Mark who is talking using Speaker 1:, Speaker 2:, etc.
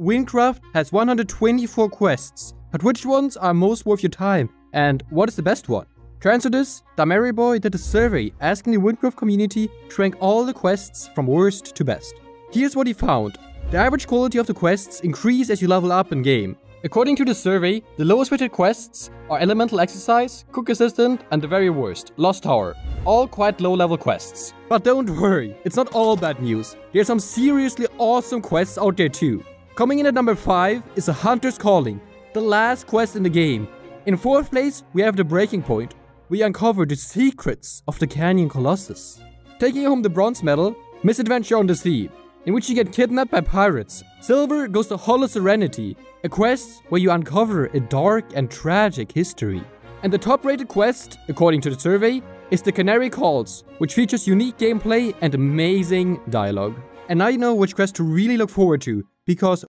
Speaker 1: Wynncraft has 124 quests, but which ones are most worth your time, and what is the best one? To answer this, Boy did a survey asking the Wynncraft community to rank all the quests from worst to best. Here's what he found. The average quality of the quests increase as you level up in game. According to the survey, the lowest rated quests are Elemental Exercise, Cook Assistant, and the very worst, Lost Tower. All quite low level quests. But don't worry, it's not all bad news. There are some seriously awesome quests out there too. Coming in at number 5 is a Hunter's Calling, the last quest in the game. In fourth place, we have the Breaking Point. We uncover the secrets of the Canyon Colossus. Taking home the bronze medal, Misadventure on the Sea in which you get kidnapped by pirates. Silver goes to Hollow Serenity, a quest where you uncover a dark and tragic history. And the top rated quest, according to the survey, is the Canary Calls, which features unique gameplay and amazing dialogue. And now you know which quest to really look forward to, because